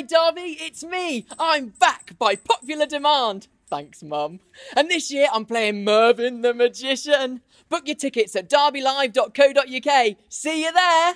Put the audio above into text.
Hi, Derby, it's me. I'm back by popular demand. Thanks, Mum. And this year I'm playing Mervin the Magician. Book your tickets at derbylive.co.uk. See you there.